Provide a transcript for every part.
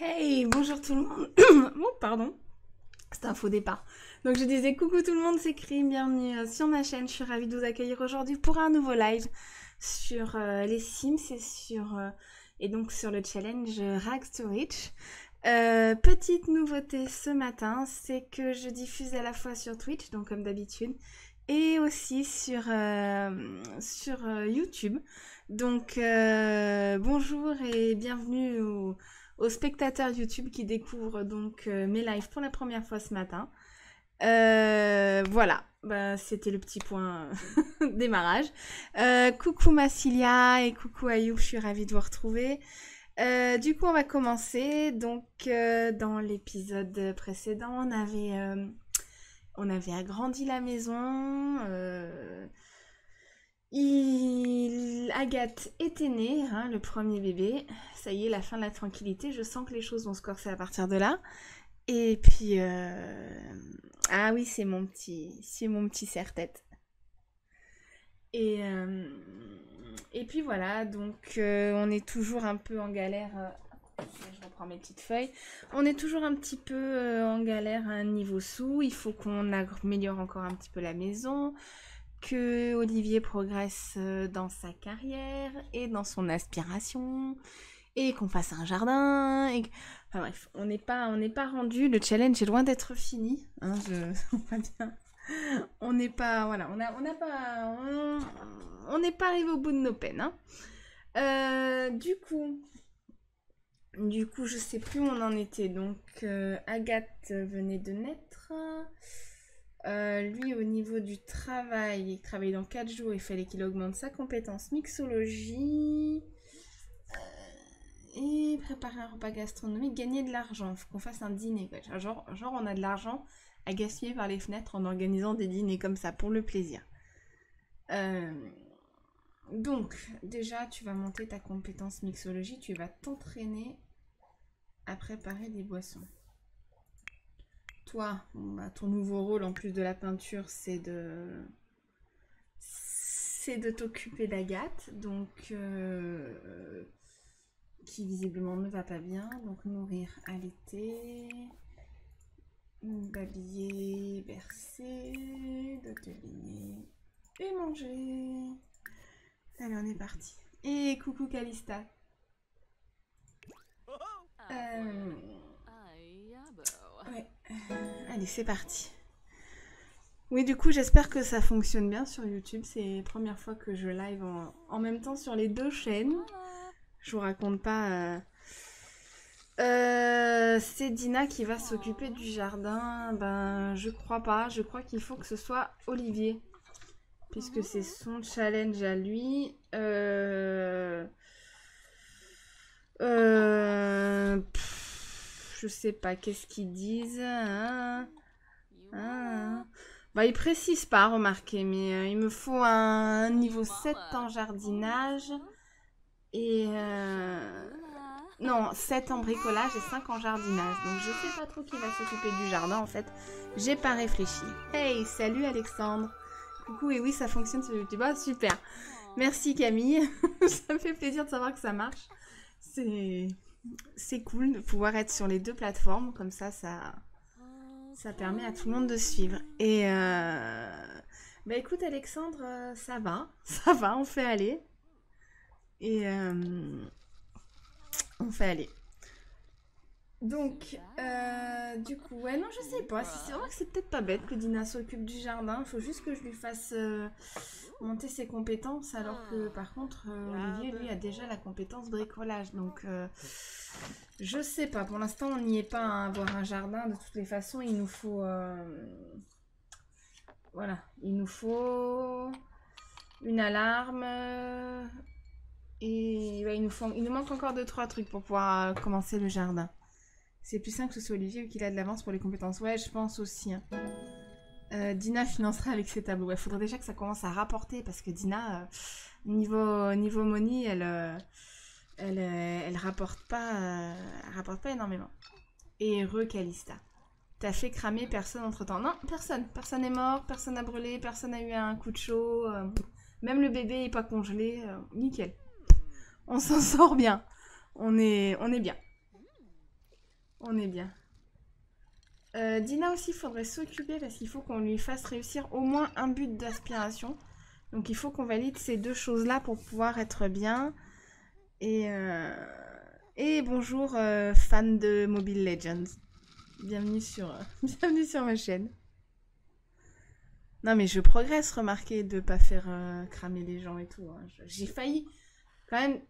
Hey, bonjour tout le monde. oh, pardon. C'est un faux départ. Donc je disais coucou tout le monde, c'est Krim, bienvenue euh, sur ma chaîne. Je suis ravie de vous accueillir aujourd'hui pour un nouveau live sur euh, les Sims et sur euh, et donc sur le challenge Rags to Rich. petite nouveauté ce matin, c'est que je diffuse à la fois sur Twitch, donc comme d'habitude, et aussi sur, sur YouTube. Donc bonjour et bienvenue au aux spectateurs YouTube qui découvrent donc euh, mes lives pour la première fois ce matin. Euh, voilà, bah, c'était le petit point démarrage. Euh, coucou Massilia et coucou Ayoub, je suis ravie de vous retrouver. du coup, on va commencer. Donc, dans l'épisode précédent, on avait agrandi la maison. Il... Agathe était née, hein, le premier bébé. Ça y est, la fin de la tranquillité. Je sens que les choses vont se corser à partir de là. Et puis, euh, ah oui, c'est mon petit, c'est mon petit serre-tête. Et euh, puis voilà, donc euh, on est toujours un peu en galère. Je reprends mes petites feuilles. On est toujours un petit peu en galère à un niveau sous. Il faut qu'on améliore encore un petit peu la maison que Olivier progresse euh, dans sa carrière et dans son aspiration et qu'on fasse un jardin enfin bref on n'est pas on pas rendu le challenge est loin d'être fini hein, on n'est pas voilà on on n'a pas on n'est pas arrivé au bout de nos peines hein. euh, du coup du coup je sais plus où on en était donc euh, Agathe venait de naître euh, lui, au niveau du travail, il travaille dans 4 jours, il fallait qu'il augmente sa compétence mixologie. Euh, et préparer un repas gastronomique, gagner de l'argent. Faut qu'on fasse un dîner. Genre, genre, on a de l'argent à gaspiller par les fenêtres en organisant des dîners comme ça, pour le plaisir. Euh, donc, déjà, tu vas monter ta compétence mixologie, tu vas t'entraîner à préparer des boissons toi, bah, ton nouveau rôle en plus de la peinture, c'est de c'est de t'occuper d'Agathe, donc euh, qui visiblement ne va pas bien. Donc nourrir, allaiter, babiller, bercer, de te et manger. Allez, on est parti. Et coucou Calista. Euh, Ouais. Allez, c'est parti. Oui, du coup, j'espère que ça fonctionne bien sur YouTube. C'est la première fois que je live en, même temps sur les deux chaînes. Je vous raconte pas. Euh, euh, c'est Dina qui va s'occuper du jardin. Ben, je crois pas. Je crois qu'il faut que ce soit Olivier. Puisque c'est son challenge à lui. Euh... je sais pas, qu'est-ce qu'ils disent hein hein Bah, ils précisent pas, remarquez, mais euh, il me faut un niveau 7 en jardinage et... Euh, non, 7 en bricolage et 5 en jardinage. Donc je sais pas trop qui va s'occuper du jardin en fait. J'ai pas réfléchi. Hey, salut Alexandre. Coucou, et oui, ça fonctionne sur YouTube. Super. Merci Camille. ça me fait plaisir de savoir que ça marche. C'est c'est cool de pouvoir être sur les deux plateformes, comme ça, ça, ça permet à tout le monde de suivre. Et euh... bah écoute Alexandre, euh, ça va, ça va, on fait aller. Et euh... on fait aller. Donc, euh, du coup, ouais, non, je sais pas. C'est vrai que c'est peut-être pas bête que Dina s'occupe du jardin. Il faut juste que je lui fasse euh, monter ses compétences. Alors que, par contre, euh, Olivier, lui, a déjà la compétence bricolage. Donc, je sais pas. Pour l'instant, on n'y est pas à avoir un jardin. De toutes les façons, il nous faut. Voilà. Il nous faut une alarme. Et il, nous faut... il nous manque encore deux, trois trucs pour pouvoir commencer le jardin. C'est plus simple que ce soit Olivier vu qu'il a de l'avance pour les compétences. Ouais, je pense aussi. Hein. Euh, Dina financera avec ses tableaux. Il faudrait déjà que ça commence à rapporter parce que Dina, euh, niveau, niveau money, elle, euh, elle, elle, rapporte pas, rapporte pas énormément. Et heureux Calista. T'as fait cramer personne entre temps. Non, personne. Personne est mort, personne n'a brûlé, personne n'a eu un coup de chaud. même le bébé est pas congelé. nickel. On s'en sort bien. On est, on est bien. On est bien. Euh, Dina aussi, il faudrait s'occuper parce qu'il faut qu'on lui fasse réussir au moins un but d'aspiration. Donc il faut qu'on valide ces deux choses-là pour pouvoir être bien. Et, euh, bonjour euh, fan de Mobile Legends. Bienvenue sur, bienvenue sur ma chaîne. Non mais je progresse, remarquez, de pas faire cramer les gens et tout. hein. J'ai failli, quand même,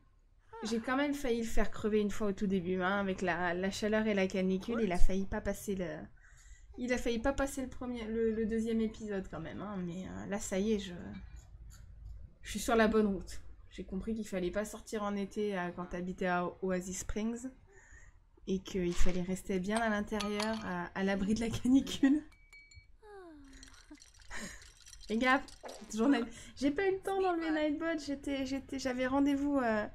j'ai quand même failli le faire crever une fois au tout début, hein, avec la, la chaleur et la canicule. Il a failli pas passer le, il a failli pas passer le premier, le, le deuxième épisode quand même. hein, mais euh, là, ça y est, je, je suis sur la bonne route. J'ai compris qu'il fallait pas sortir en été euh, quand t'habitais à Oasis Springs et qu'il fallait rester bien à l'intérieur, à, à l'abri de la canicule. Gaffe, journée. J'ai pas eu le temps d'enlever Nightbot. J'étais, j'étais, j'avais rendez-vous, euh,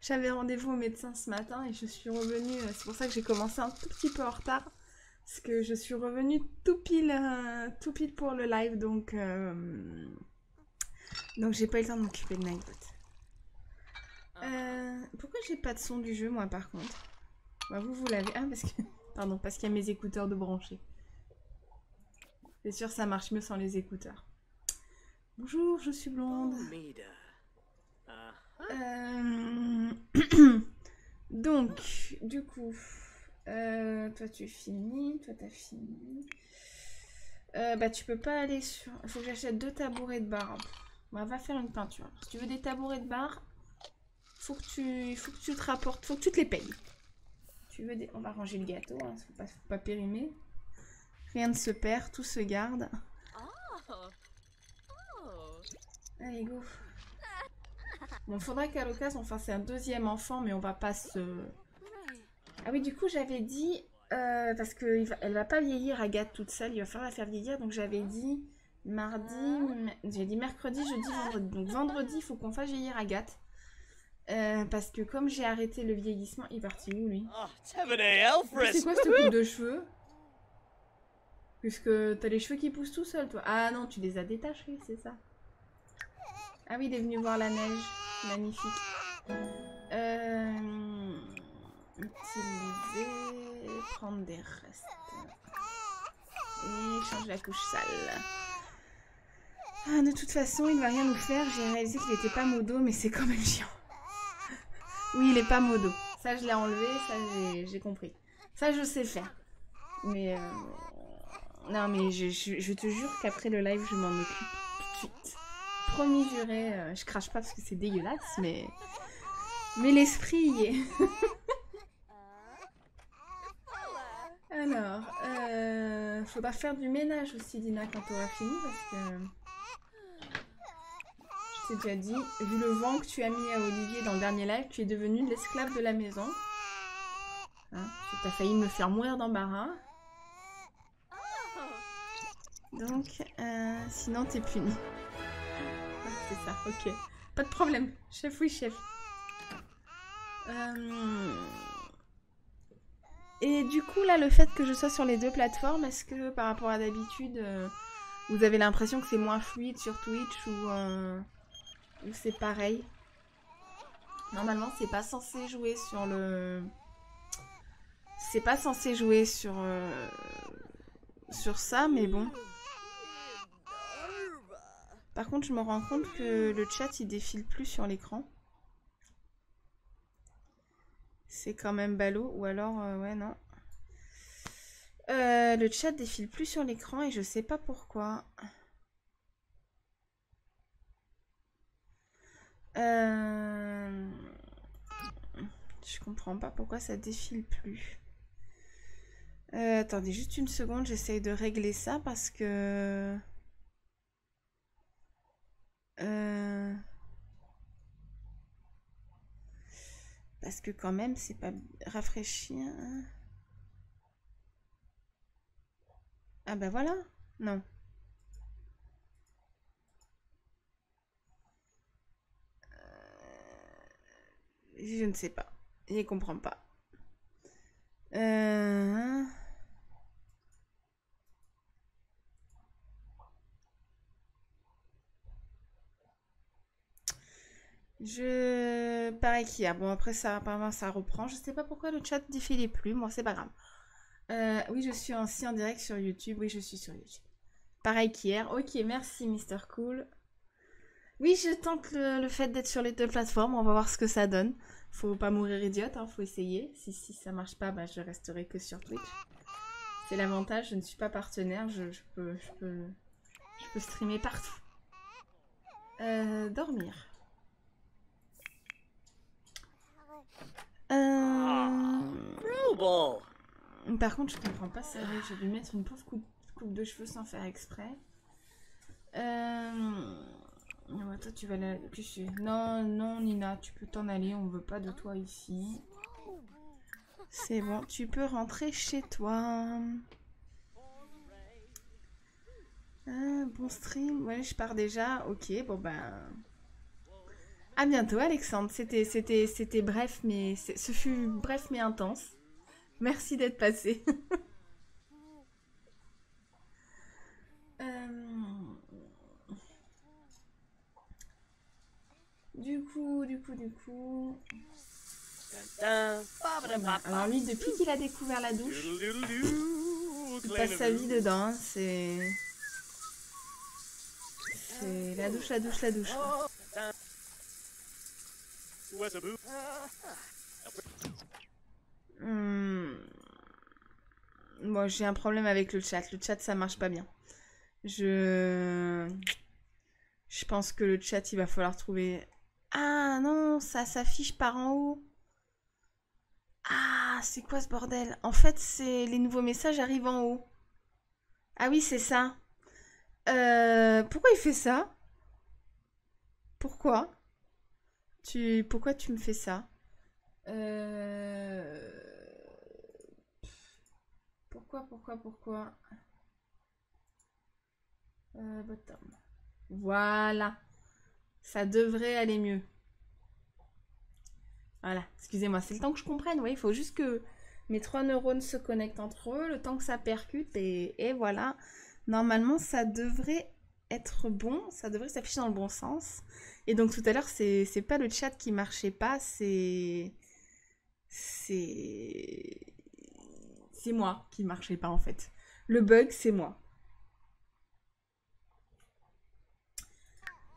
j'avais rendez-vous au médecin ce matin et je suis revenue. euh, C'est pour ça que j'ai commencé un tout petit peu en retard, parce que je suis revenue tout pile, euh, tout pile pour le live, donc, euh, donc j'ai pas eu le temps de m'occuper de Nightbot. Euh, pourquoi j'ai pas de son du jeu, moi, par contre? Bah, vous, vous l'avez. Ah, parce que. Pardon, parce qu'il y a mes écouteurs de branchés. C'est sûr, ça marche mieux sans les écouteurs. Bonjour, je suis blonde. Mida. Uh, Euh, Donc, du coup, euh, toi tu finis, toi t'as fini. Euh, bah tu peux pas aller sur... Il faut que j'achète deux tabourets de bar. Bah, va faire une peinture. Si tu veux des tabourets de bar, faut que tu, faut que tu te rapportes, faut que tu te les payes. Tu veux des... On va ranger le gâteau, hein, faut pas, faut pas périmer. Rien ne se perd, tout se garde. oh. Oh. Allez, go. Bon, faudrait qu'à l'occasion on fasse un deuxième enfant, mais on va pas se... Ah oui, du coup, j'avais dit... euh, parce qu'elle va, elle va pas vieillir, Agathe, toute seule. Il va falloir la faire vieillir. Donc, j'avais dit mardi... J'ai dit mercredi, jeudi, vendredi. Donc, vendredi, il faut qu'on fasse vieillir Agathe. Euh, parce que comme j'ai arrêté le vieillissement... Il est parti où, lui? Tevene c'est quoi cette coupe de cheveux? Puisque t'as les cheveux qui poussent tout seul, toi. Ah non, tu les as détachés, c'est ça. Ah oui, il est venu voir la neige. Magnifique. Euh... Utiliser... Prendre des restes. Et changer la couche sale. Ah, de toute façon, il va rien nous faire. J'ai réalisé qu'il n'était pas modo, mais c'est quand même chiant. Oui, il est pas modo. Ça, je l'ai enlevé, ça, j'ai- compris. Ça, je sais faire. Mais... euh, Non, mais je, je- je te jure qu'après le live, je m'en occupe tout de suite. Euh, je crache pas parce que c'est dégueulasse, mais... Mais l'esprit y est. Alors, euh, faudra faire du ménage aussi, Dina, quand tu auras fini, parce que... Je t'ai déjà dit, vu le vent que tu as mis à Olivier dans le dernier live, tu es devenu l'esclave de la maison. Hein, tu as failli me faire mourir d'embarras. Donc, euh, sinon t'es puni. C'est ça, ok. Pas de problème. Chef, oui, chef. Euh, Et du coup, là, le fait que je sois sur les deux plateformes, est-ce que par rapport à d'habitude, euh, vous avez l'impression que c'est moins fluide sur Twitch ou, euh, c'est pareil? Normalement, c'est pas censé jouer sur le. C'est pas censé jouer sur. sur ça, mais bon. Par contre, je me rends compte que le chat il défile plus sur l'écran. C'est quand même ballot, ou alors, euh, ouais, non. Euh, le chat défile plus sur l'écran et je sais pas pourquoi. Euh... Je comprends pas pourquoi ça défile plus. Attendez juste une seconde, j'essaye de régler ça parce que... Euh, Parce que quand même, c'est pas rafraîchi. hein. Ah bah voilà. Non. Euh, Je ne sais pas. Je comprends pas. Euh... Je... Pareil qu'hier. Bon, après, ça, apparemment, ça reprend. Je sais pas pourquoi le chat défilait plus. Bon, c'est pas grave. Euh, oui, je suis aussi en direct sur YouTube. Oui, je suis sur YouTube. Pareil qu'hier. Ok, merci Mister Cool. Oui, je tente le, fait d'être sur les deux plateformes. On va voir ce que ça donne. Faut pas mourir idiote, hein, faut essayer. Si, si ça marche pas, bah, je resterai que sur Twitch. C'est l'avantage, je ne suis pas partenaire, je, je peux, je, peux, je peux streamer partout. Euh, dormir. Euh... Par contre, je comprends pas, vrai, j'ai dû mettre une pauvre coupe, coupe de cheveux sans faire exprès. Euh... toi, tu vas la... Non, non, Nina, tu peux t'en aller, on veut pas de toi ici. C'est bon, tu peux rentrer chez toi. Ah, bon stream, ouais, je pars déjà. Ok, bon ben. À bientôt, Alexandre. C'était, c'était, c'était bref, mais ce fut bref mais intense. Merci d'être passé. Euh, Du coup, du coup, du coup. Alors lui, depuis qu'il a découvert la douche, il passe sa vie dedans. C'est. C'est la douche, la douche, la douche. Hmm. Moi, j'ai un problème avec le chat. Le chat, ça marche pas bien. Je. Je pense que le chat, il va falloir trouver. Ah non, ça s'affiche par en haut. Ah, c'est quoi ce bordel? En fait, c'est les nouveaux messages arrivent en haut. Ah oui, c'est ça. Euh, pourquoi il fait ça? Pourquoi? Tu, pourquoi tu me fais ça? Euh... Pourquoi, pourquoi, pourquoi? Euh, bottom. Voilà. Ça devrait aller mieux. Voilà. Excusez-moi, c'est le temps que je comprenne. Oui, il faut juste que mes trois neurones se connectent entre eux, le temps que ça percute et, et voilà. Normalement, ça devrait être bon. Ça devrait s'afficher dans le bon sens. Et donc tout à l'heure, c'est c'est pas le chat qui marchait pas, c'est c'est c'est moi qui marchais pas en fait. Le bug, c'est moi.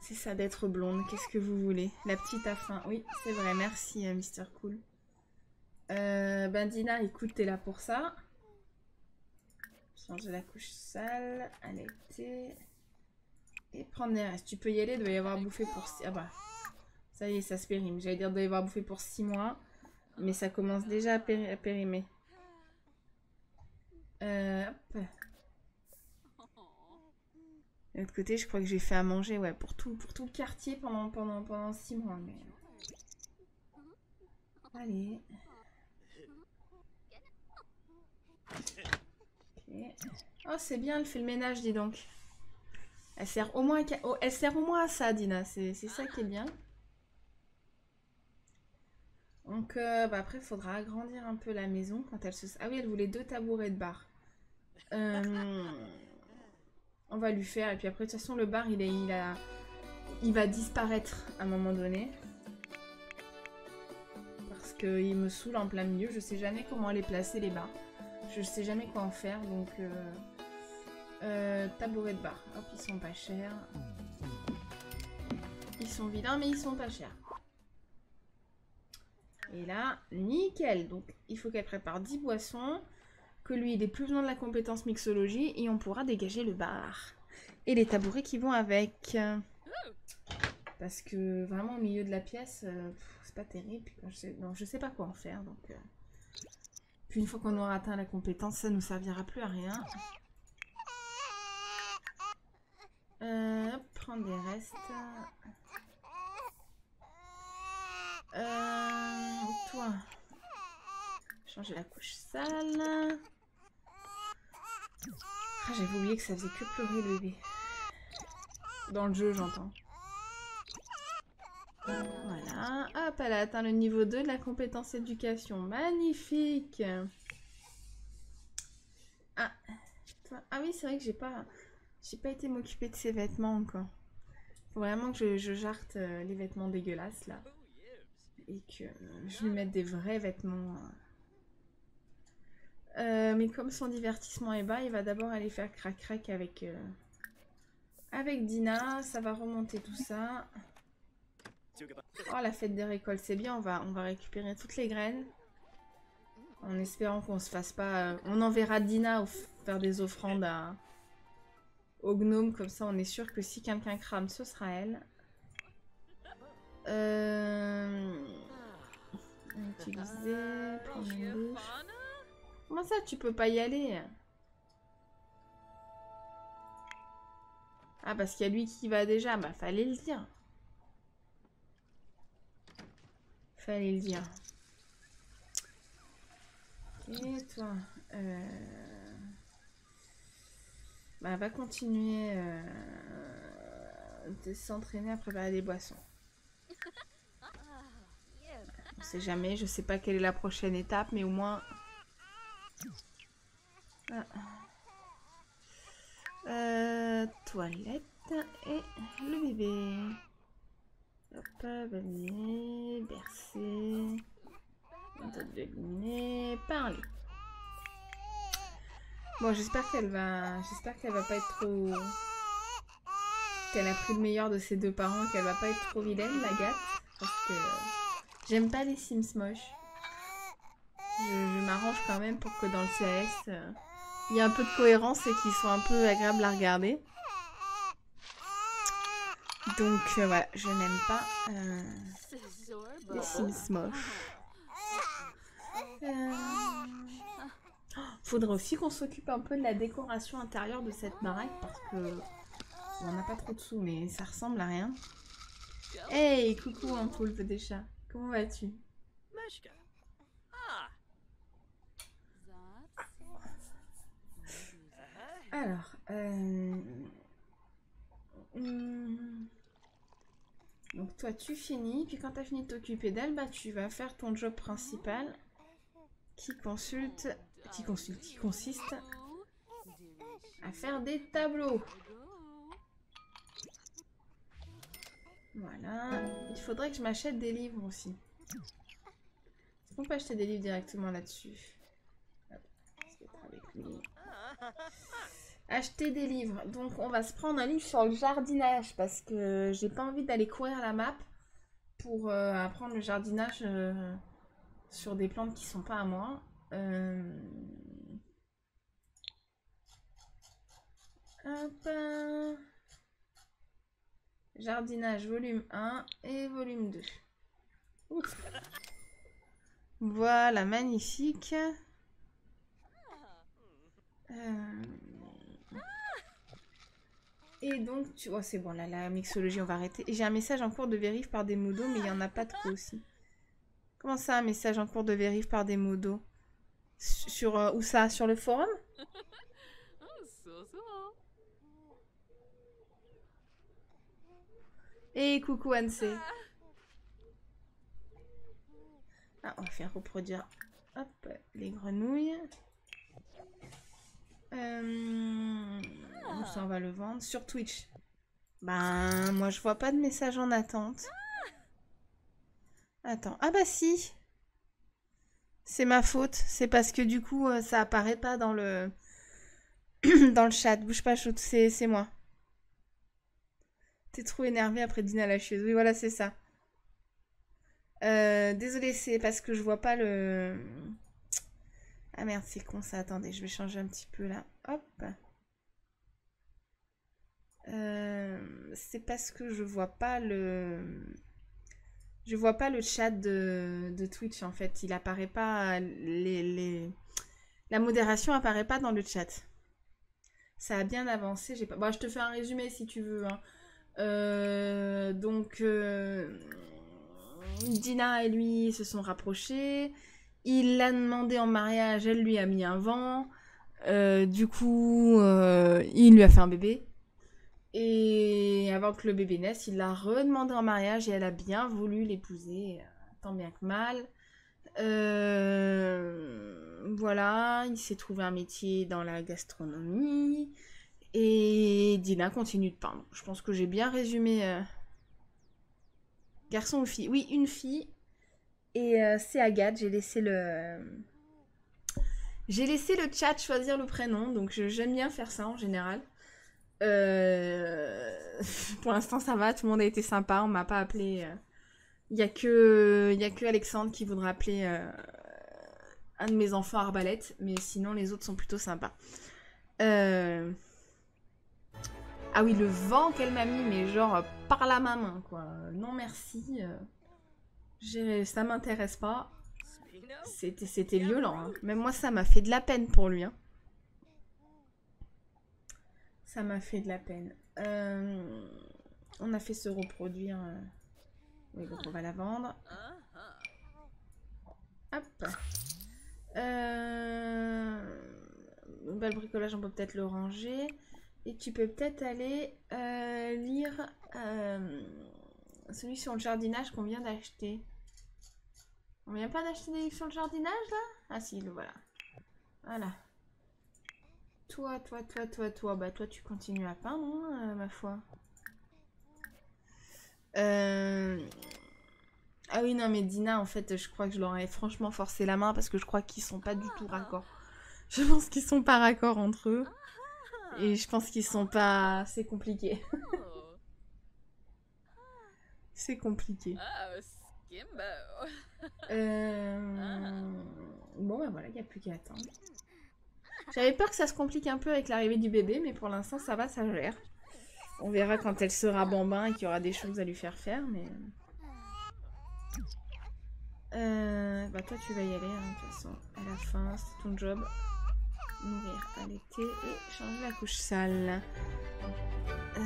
C'est ça d'être blonde. Qu'est-ce que vous voulez? La petite a faim. Oui, c'est vrai. Merci, euh, Mister Cool. Euh, ben Dina, écoute, t'es là pour ça. Changer la couche sale, allaiter et prendre des restes. Tu peux y aller. Il doit y avoir bouffé pour six- ah bah ça y est, ça se périme. J'allais dire il doit y avoir bouffé pour 6 mois, mais ça commence déjà à, péri- à périmer. Euh. De l'autre côté, je crois que j'ai fait à manger, ouais, pour tout, pour tout le quartier pendant, pendant, pendant 6 mois. Mais... Allez. Oh, c'est bien, elle fait le ménage, dis donc. Elle sert au moins à, elle sert au moins à ça, Dina. C'est ça qui est bien. Donc, euh, bah après, il faudra agrandir un peu la maison quand elle se... Ah oui, elle voulait deux tabourets de bar. Euh, On va lui faire. Et puis après, de toute façon, le bar, il, est, il, a... il va disparaître à un moment donné. Parce qu'il me saoule en plein milieu. Je sais jamais comment les placer, les bars. Je sais jamais quoi en faire. Donc, euh... euh, tabouret de bar. Hop, ils sont pas chers. Ils sont vilains, mais ils sont pas chers. Et là, nickel. Donc, il faut qu'elle prépare 10 boissons, que lui, il ait plus besoin de la compétence mixologie, et on pourra dégager le bar. Et les tabourets qui vont avec. Parce que vraiment, au milieu de la pièce, euh, c'est pas terrible. Je sais, sais pas quoi en faire. Donc, euh. Puis une fois qu'on aura atteint la compétence, ça nous servira plus à rien. Euh, prendre des restes. Euh, toi. Changer la couche sale. Ah, j'avais oublié que ça faisait que pleurer le bébé. Dans le jeu, j'entends. Voilà. Hop, elle a atteint le niveau 2 de la compétence éducation. Magnifique. Ah. Ah oui, c'est vrai que j'ai pas, j'ai pas été m'occuper de ses vêtements encore. Faut vraiment que je, jarte euh, les vêtements dégueulasses là et que euh, je lui mette des vrais vêtements. Euh, mais comme son divertissement est bas, il va d'abord aller faire crac-crac avec, avec Dina. Ça va remonter tout ça. Oh, la fête des récoltes, c'est bien. On va, on va récupérer toutes les graines. En espérant qu'on se fasse pas... On enverra Dina faire des offrandes à... aux gnomes. Comme ça, on est sûr que si quelqu'un crame, ce sera elle. Euh... Comment ça, tu peux pas y aller? Ah, parce qu'il y a lui qui va déjà. Bah, fallait le dire. Fallait le dire. Et toi euh... Bah, va continuer euh... de s'entraîner à préparer des boissons. On sait jamais, je sais pas quelle est la prochaine étape, mais au moins... Ah. Euh, toilette et le bébé. Hop, baigner, bercer, dîner, parler. Bon, j'espère qu'elle va, j'espère qu'elle va pas être trop, qu'elle a pris le meilleur de ses deux parents, qu'elle va pas être trop vilaine, la gâte, parce que j'aime pas les Sims moches. Je, je m'arrange quand même pour que dans le CS, euh, il y ait un peu de cohérence et qu'ils soient un peu agréables à regarder. Donc euh, voilà, je n'aime pas euh, les Sims moches. Faudrait aussi qu'on s'occupe un peu de la décoration intérieure de cette baraque parce que on n'a pas trop de sous, mais ça ressemble à rien. Hey, coucou un poulpe des chats. Comment vas-tu? Alors, euh... hum, donc toi tu finis, puis quand tu as fini de t'occuper d'elle, bah tu vas faire ton job principal qui consulte, qui qui consiste à faire des tableaux. Voilà. Il faudrait que je m'achète des livres aussi. Est-ce qu'on peut acheter des livres directement là-dessus? Acheter des livres. Donc on va se prendre un livre sur le jardinage parce que j'ai pas envie d'aller courir la map pour euh, apprendre le jardinage euh, sur des plantes qui sont pas à moi. Euh, Jardinage volume 1 et volume 2. Ouf. Voilà, magnifique. Euh, Et donc, tu vois, c'est bon, là, la mixologie, on va arrêter. J'ai un message en cours de vérif par des modos, mais il n'y en a pas de quoi aussi. Comment ça, un message en cours de vérif par des modos? Sur euh, où ça Sur le forum? Et coucou Anse. Ah, on va faire reproduire hop, les grenouilles. Euh, ça, on va le vendre? Sur Twitch. Ben, moi, je vois pas de message en attente. Attends. Ah bah si. C'est ma faute. C'est parce que du coup, euh, ça apparaît pas dans le dans le chat. Bouge pas. C'est moi. T'es trop énervé après dîner à la chieuse. Oui, voilà, c'est ça. Euh, désolé, c'est parce que je vois pas le... Ah merde, c'est con ça. Attendez, je vais changer un petit peu là. Hop. Euh, c'est parce que je vois pas le... Je vois pas le chat de, de Twitch en fait. Il apparaît pas... Les, les... La modération apparaît pas dans le chat. Ça a bien avancé. Pas... Bon, je te fais un résumé si tu veux. hein. Euh, donc, euh, Dina et lui se sont rapprochés. Il l'a demandé en mariage, elle lui a mis un vent. Euh, du coup, il lui a fait un bébé. Et avant que le bébé naisse, il l'a redemandé en mariage et elle a bien voulu l'épouser, euh, tant bien que mal. Euh, voilà, il s'est trouvé un métier dans la gastronomie. Et Dina continue de peindre. Je pense que j'ai bien résumé. euh, Garçon ou fille Oui, une fille. Et c'est Agathe. J'ai laissé le. J'ai laissé le chat choisir le prénom, donc j'aime bien faire ça en général. Euh, Pour l'instant, ça va, tout le monde a été sympa, on m'a pas appelé. euh, Il y a que, y a que Alexandre qui voudra appeler euh, un de mes enfants Arbalète, mais sinon les autres sont plutôt sympas. Euh, Ah oui, le vent qu'elle m'a mis, mais genre euh, par la main, quoi. Non merci. euh, Ça m'intéresse pas. C'était violent. hein. Même moi, ça m'a fait de la peine pour lui. hein. Ça m'a fait de la peine. Euh, On a fait se reproduire. euh, Oui, donc on va la vendre. Hop. Euh... Le bricolage, on peut peut-être le ranger. Et tu peux peut-être aller euh, lire celui sur le jardinage qu'on vient d'acheter. On vient pas d'acheter des livres sur le jardinage là? Ah si, le voilà. Voilà. Toi, toi, toi, toi, toi. Bah toi, tu continues à peindre, hein, euh, ma foi. Euh... Ah oui, non, mais Dina, en fait, je crois que je leur ai franchement forcé la main parce que je crois qu'ils sont pas du tout raccord. Je pense qu'ils sont pas raccord entre eux. Et je pense qu'ils sont pas... C'est compliqué. C'est compliqué. Oh, Skimbo. Euh... Bon, bah voilà, il n'y a plus qu'à attendre. J'avais peur que ça se complique un peu avec l'arrivée du bébé, mais pour l'instant, ça va, ça gère. On verra quand elle sera bambin et qu'il y aura des choses à lui faire faire, mais... Euh, bah toi, tu vas y aller, hein, de toute façon. À la fin, c'est ton job. Nourrir, allaiter et changer la couche sale. Euh...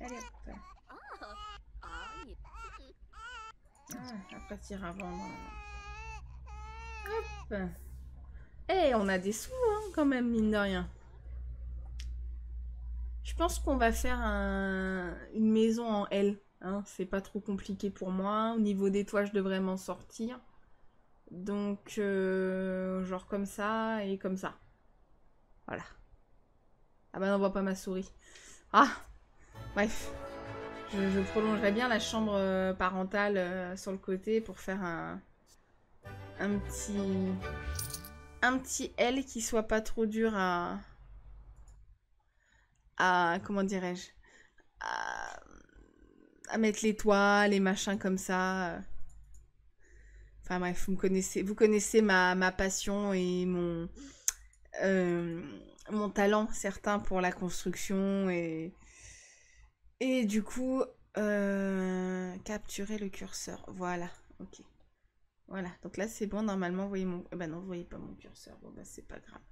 Allez, hop. Ah, après t'iras vendre. Hop. Eh, on a des sous, hein, quand même, mine de rien. Je pense qu'on va faire un- une maison en L. Hein, c'est pas trop compliqué pour moi. Au niveau des toits, je devrais m'en sortir. Donc, euh, genre comme ça et comme ça. Voilà. Ah bah non, on voit pas ma souris. Ah Bref. Je, je prolongerai bien la chambre euh, parentale euh, sur le côté pour faire un, un petit L qui soit pas trop dur à à comment dirais-je à, mettre les toits, les machins comme ça. Enfin bref, vous me connaissez, vous connaissez ma, passion et mon euh, mon talent certain pour la construction et et du coup, euh, capturer le curseur. Voilà, ok. Voilà, donc là c'est bon, normalement, vous voyez mon... ben non, vous voyez pas mon curseur. Bon, bah c'est pas grave.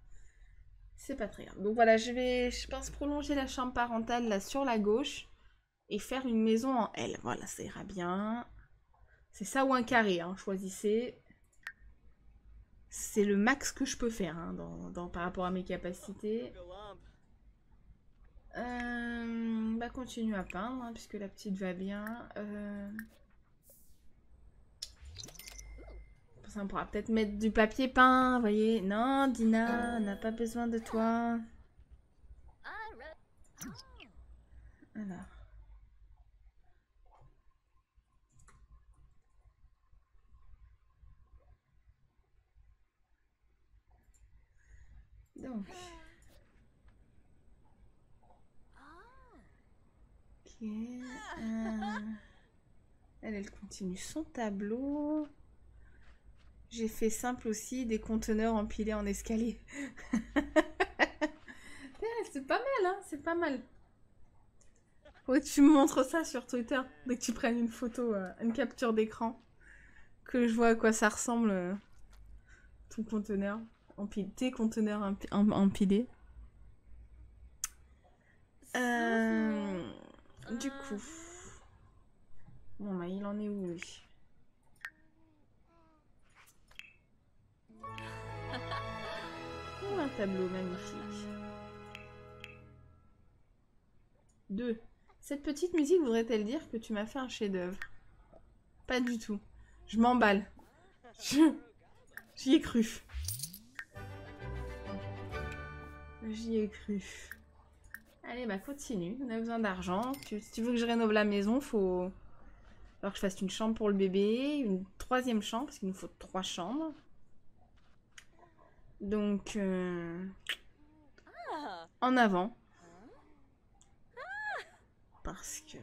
C'est pas très grave. Donc voilà, je vais, je pense, prolonger la chambre parentale là sur la gauche et faire une maison en L. Voilà, ça ira bien. C'est ça ou un carré, hein, choisissez. C'est le max que je peux faire hein, dans, par rapport à mes capacités. Euh, bah continue à peindre hein, puisque la petite va bien. Euh... On pourra peut-être mettre du papier peint, voyez. Non, Dina, on n'a pas besoin de toi. Alors. Donc. Ok. Elle, elle continue son tableau. J'ai fait simple aussi, des conteneurs empilés en escalier. Eh, c'est pas mal, hein C'est pas mal. Faut que tu me montres ça sur Twitter. Dès que tu prennes une photo, euh, une capture d'écran. Que je vois à quoi ça ressemble. euh, ton conteneur. Empilé, tes conteneurs empi- em- empilés. Euh, du coup. Bon, bah, il en est où, lui? Un tableau magnifique. Deux. Cette petite musique voudrait-elle dire que tu m'as fait un chef-d'œuvre? Pas du tout. Je m'emballe. J'y ai cru. J'y ai cru. Allez, bah continue. On a besoin d'argent. Si tu veux que je rénove la maison, faut... Alors que je fasse une chambre pour le bébé, une troisième chambre, parce qu'il nous faut trois chambres. Donc, euh, Ah. en avant. Parce que...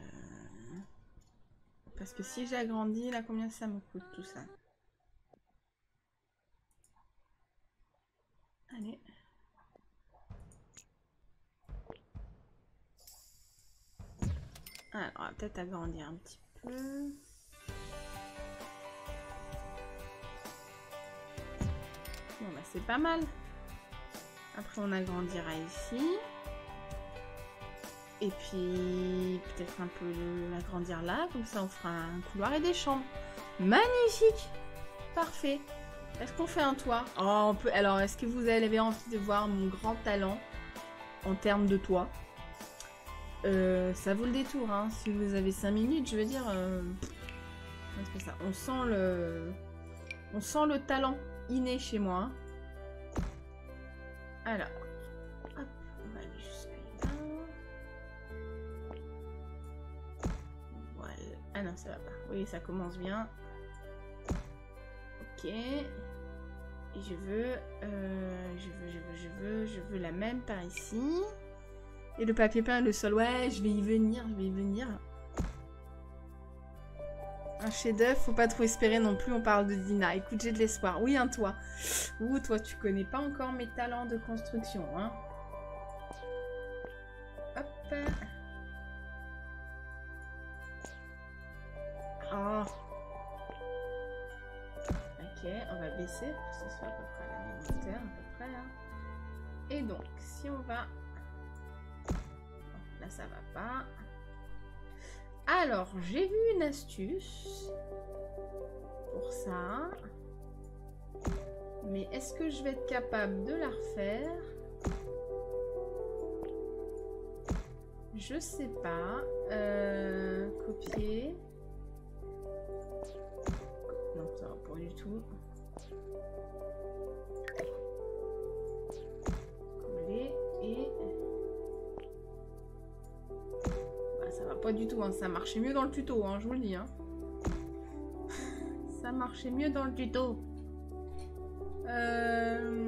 Parce que si j'agrandis, là, combien ça me coûte tout ça? Allez. Alors, on va peut-être agrandir un petit peu. Bon, bah c'est pas mal. Après, on agrandira ici. Et puis, peut-être un peu l'agrandir là. Comme ça, on fera un couloir et des chambres. Magnifique Parfait. Est-ce qu'on fait un toit? Oh, on peut... Alors, est-ce que vous avez envie de voir mon grand talent en termes de toit? Euh, Ça vaut le détour, hein. Si vous avez 5 minutes, je veux dire... euh, ça? On sent le... On sent le talent chez moi. Alors, hop, on va aller jusque là. Voilà. Ah non, ça va pas. Oui, ça commence bien. Ok. Et je veux, euh, je veux, je veux, je veux, je veux la même par ici. Et le papier peint, le sol, ouais, je vais y venir, je vais y venir. Un chef-d'œuvre, faut pas trop espérer non plus, on parle de Dina. Écoute, j'ai de l'espoir. Oui, un toit. Ouh, toi, tu connais pas encore mes talents de construction, hein. Hop. Oh. Ok, on va baisser pour que ce soit à peu près la même hauteur, à peu près. hein. Et donc, si on va... Là, ça va pas. Alors, j'ai vu une astuce pour ça. Mais est-ce que je vais être capable de la refaire? Je sais pas. Euh, copier. Non, ça va pas du tout. Coller et... pas du tout, hein. ça marchait mieux dans le tuto, hein, je vous le dis. Hein. ça marchait mieux dans le tuto. Euh...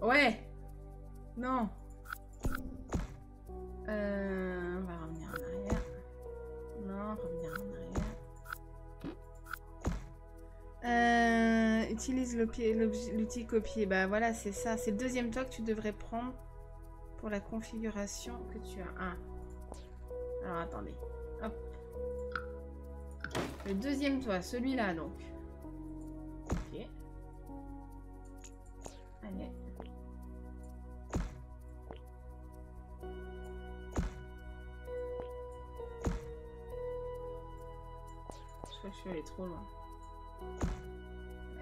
Ouais. Non. Euh, on va revenir en arrière. Non, revenir en arrière. Euh, utilise l'outil copier. Bah voilà, c'est ça. C'est le deuxième toit que tu devrais prendre pour la configuration que tu as. Ah. Alors attendez. Hop. Le deuxième toit, celui-là donc. Ok. Allez. Je suis allée trop loin.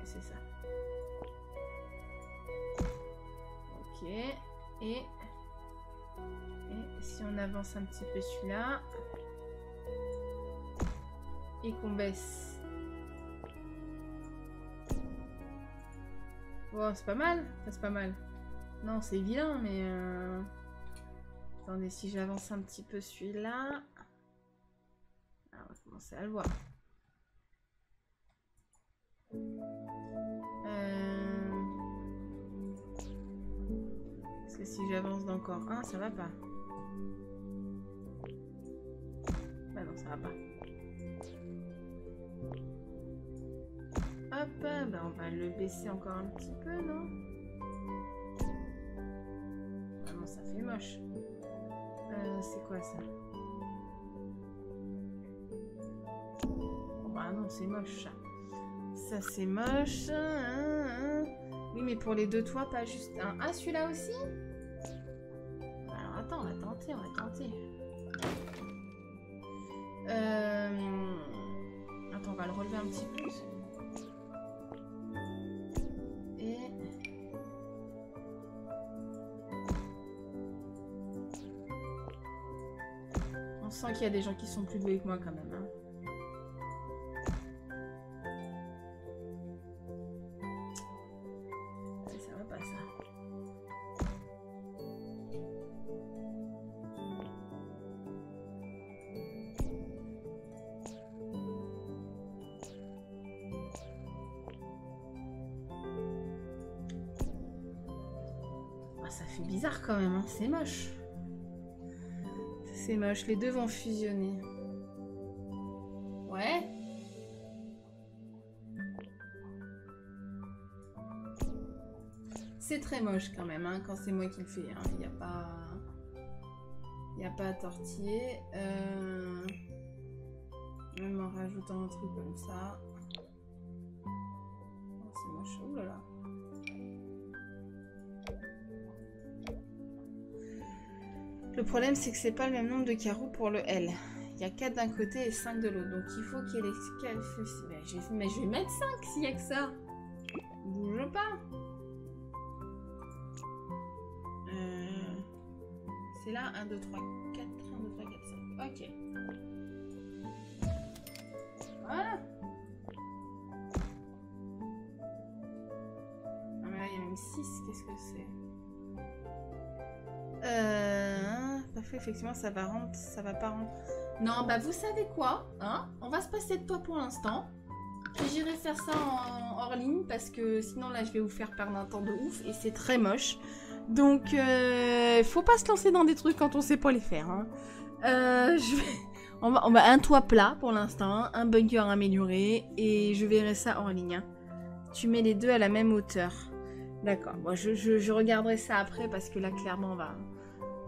C'est ça. Ok. Et... On avance un petit peu celui-là... Et qu'on baisse... Bon, c'est pas mal. C'est pas mal. Non, c'est vilain, mais... euh, Attendez, si j'avance un petit peu celui-là... Ah, on va commencer à le voir. Euh... Parce que si j'avance d'encore un, ça va pas? Bah pas. Hop, bah on va le baisser encore un petit peu, non? Vraiment, ça fait moche. Euh, c'est quoi ça? Bah non, c'est moche ça. C'est moche. hein, hein. Oui, mais pour les deux toits, pas juste un. Ah, celui-là aussi? Alors attends, on va tenter, on va tenter. Euh... Attends, on va le relever un petit peu. Et... On sent qu'il y a des gens qui sont plus doués que moi quand même. hein. C'est moche. C'est moche, les deux vont fusionner. Ouais. C'est très moche quand même, hein, quand c'est moi qui le fais. Il n'y a pas... Il a pas à. Euh, Même en rajoutant un truc comme ça. Le problème, c'est que c'est pas le même nombre de carreaux pour le L. Il y a 4 d'un côté et 5 de l'autre. Donc il faut qu'il y ait les... Mais je, vais... Mais je vais mettre 5 s'il y a que ça. Bouge pas. Euh... C'est là 1, 2, 3, 4. 1, 2, 3, 4, 5. Ok. Voilà. Ah mais là il y a même 6. Qu'est-ce que c'est? Effectivement, ça va rendre, ça va pas rendre. Non, bah vous savez quoi, hein? On va se passer de toi pour l'instant. J'irai faire ça en hors ligne parce que sinon là je vais vous faire perdre un temps de ouf et c'est très moche. Donc, euh, faut pas se lancer dans des trucs quand on sait pas les faire. Hein. Euh, on, va, un toit plat pour l'instant, un bunker amélioré et je verrai ça en ligne. hein. Tu mets les deux à la même hauteur. D'accord. Bon, je, je- je regarderai ça après parce que là, clairement, on va...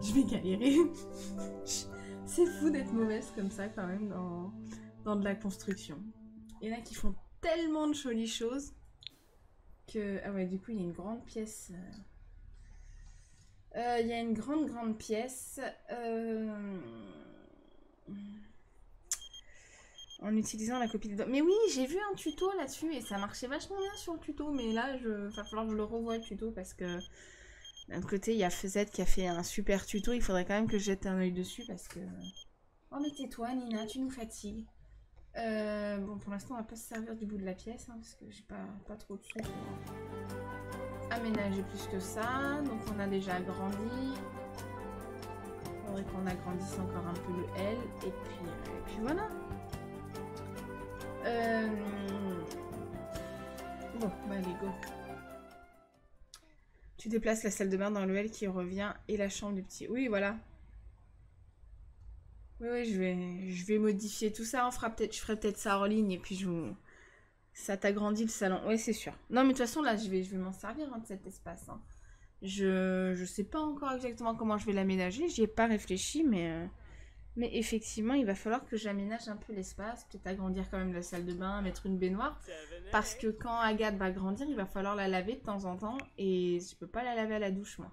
je vais galérer. C'est fou d'être mauvaise comme ça quand même dans, dans de la construction. Il y en a qui font tellement de jolies choses que... Ah ouais, du coup, il y a une grande pièce... euh. Euh, Il y a une grande, grande pièce. euh, En utilisant la copie de... Mais oui, j'ai vu un tuto là-dessus et ça marchait vachement bien sur le tuto. Mais là, il va falloir que je le revoie le tuto parce que d'un côté, il y a FZ qui a fait un super tuto. Il faudrait quand même que je jette un œil dessus parce que... Oh mais tais-toi Nina, tu nous fatigues. Euh, bon, pour l'instant, on va pas se servir du bout de la pièce hein, parce que j'ai pas, pas trop de sous pour aménager plus que ça. Donc on a déjà agrandi. Il faudrait qu'on agrandisse encore un peu le L. Et puis, et puis voilà. Euh... Bon, bah allez, go. Tu déplaces la salle de bain dans le L qui revient et la chambre du petit. Oui, voilà. Oui, oui, je vais, je vais modifier tout ça. Peut-être, je ferai peut-être ça en ligne et puis je vous... Ça t'agrandit le salon. Oui, c'est sûr. Non, mais de toute façon, là, je vais, je vais m'en servir hein, de cet espace. hein. Je, je sais pas encore exactement comment je vais l'aménager. J'y ai pas réfléchi, mais, euh, mais effectivement, il va falloir que j'aménage un peu l'espace. Peut-être agrandir quand même la salle de bain, mettre une baignoire. Parce que quand Agathe va grandir, il va falloir la laver de temps en temps. Et je peux pas la laver à la douche, moi.